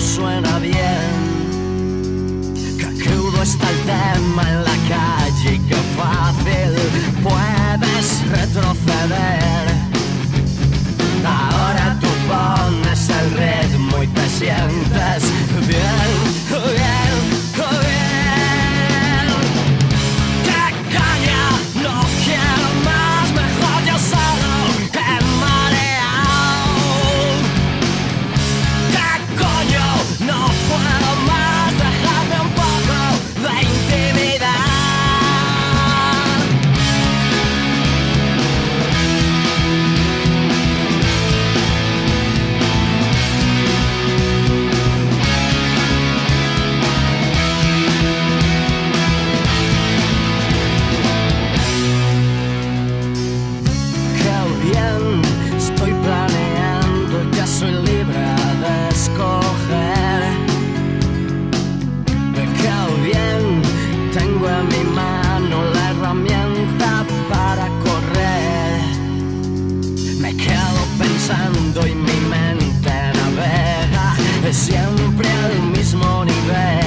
suena bien. Que crudo está el tema quedo pensando y mi mente navega siempre al mismo nivel.